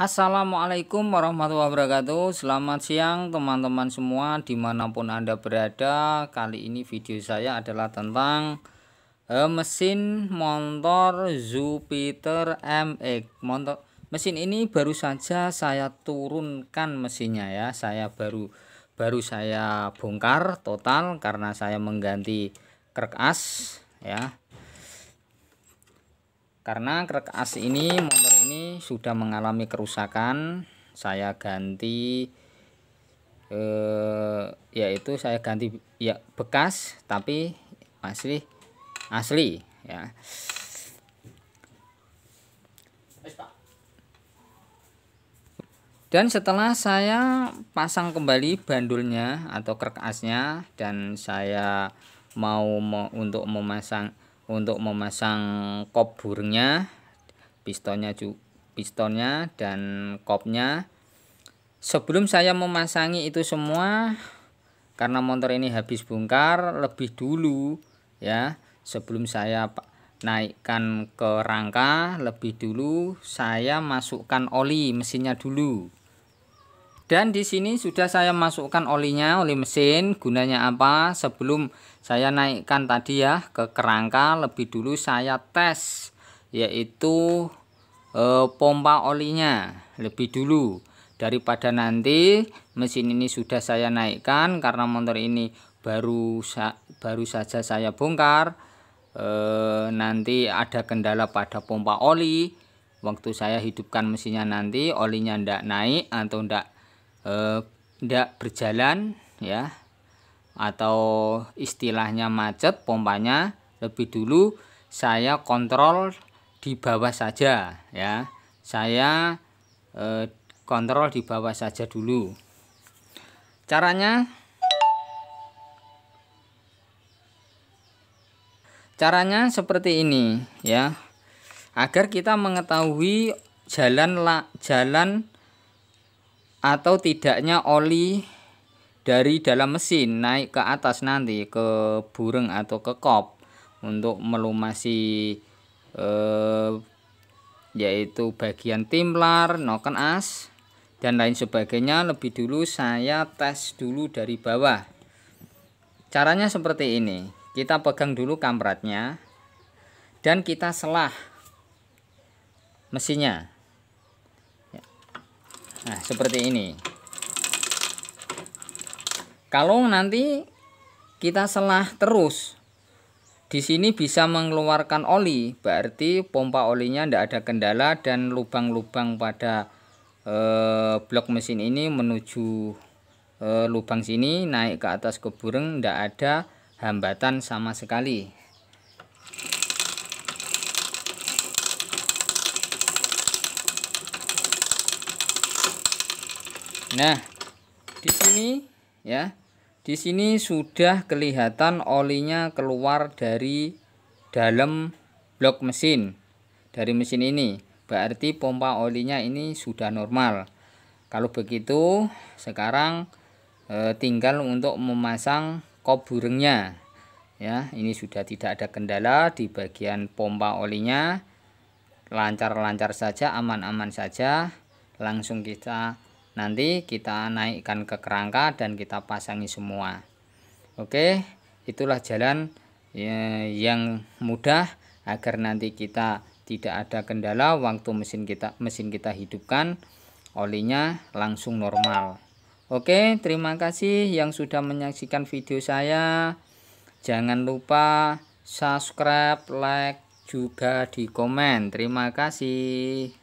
Assalamualaikum warahmatullahi wabarakatuh. Selamat siang teman-teman semua Di mana pun anda berada. Kali ini video saya adalah tentang uh, Mesin motor Jupiter MX motor, Mesin ini baru saja saya turunkan mesinnya ya. Saya baru baru saya bongkar total Karena saya mengganti krek as ya. Karena krek as ini motor ini sudah mengalami kerusakan. Saya ganti eh, yaitu saya ganti ya bekas tapi asli asli ya. Dan setelah saya pasang kembali bandulnya atau krek asnya dan saya mau untuk memasang untuk memasang kop pistonnya pistonnya dan kopnya. Sebelum saya memasangi itu semua karena motor ini habis bongkar lebih dulu ya sebelum saya naikkan ke rangka lebih dulu saya masukkan oli mesinnya dulu. Dan di sini sudah saya masukkan olinya oli mesin gunanya apa sebelum saya naikkan tadi ya ke kerangka lebih dulu saya tes yaitu eh, pompa olinya lebih dulu. Daripada nanti mesin ini sudah saya naikkan karena motor ini baru sa baru saja saya bongkar eh, nanti ada kendala pada pompa oli. Waktu saya hidupkan mesinnya nanti olinya ndak naik atau ndak tidak eh, berjalan ya atau istilahnya macet pompanya lebih dulu saya kontrol di bawah saja ya. Saya eh, kontrol di bawah saja dulu. Caranya? Caranya seperti ini ya. Agar kita mengetahui jalan jalan atau tidaknya oli dari dalam mesin naik ke atas nanti ke burung atau ke kop untuk melumasi eh, yaitu bagian timlar, noken as dan lain sebagainya. Lebih dulu saya tes dulu dari bawah. Caranya seperti ini. Kita pegang dulu kampratnya dan kita selah mesinnya. Nah, seperti ini. Kalau nanti kita selah terus, di sini bisa mengeluarkan oli, berarti pompa olinya tidak ada kendala dan lubang-lubang pada eh, blok mesin ini menuju eh, lubang sini naik ke atas ke burung tidak ada hambatan sama sekali. Nah, di sini ya. Di sini sudah kelihatan olinya keluar dari dalam blok mesin. Dari mesin ini. Berarti pompa olinya ini sudah normal. Kalau begitu, sekarang e, tinggal untuk memasang kop burungnya. Ya, ini sudah tidak ada kendala di bagian pompa olinya. Lancar-lancar saja, aman-aman saja. Langsung kita nanti kita naikkan ke kerangka dan kita pasangi semua. Oke itulah jalan ya, yang mudah agar nanti kita tidak ada kendala waktu mesin kita mesin kita hidupkan olinya langsung normal. Oke terima kasih yang sudah menyaksikan video saya. Jangan lupa subscribe like juga di komen. Terima kasih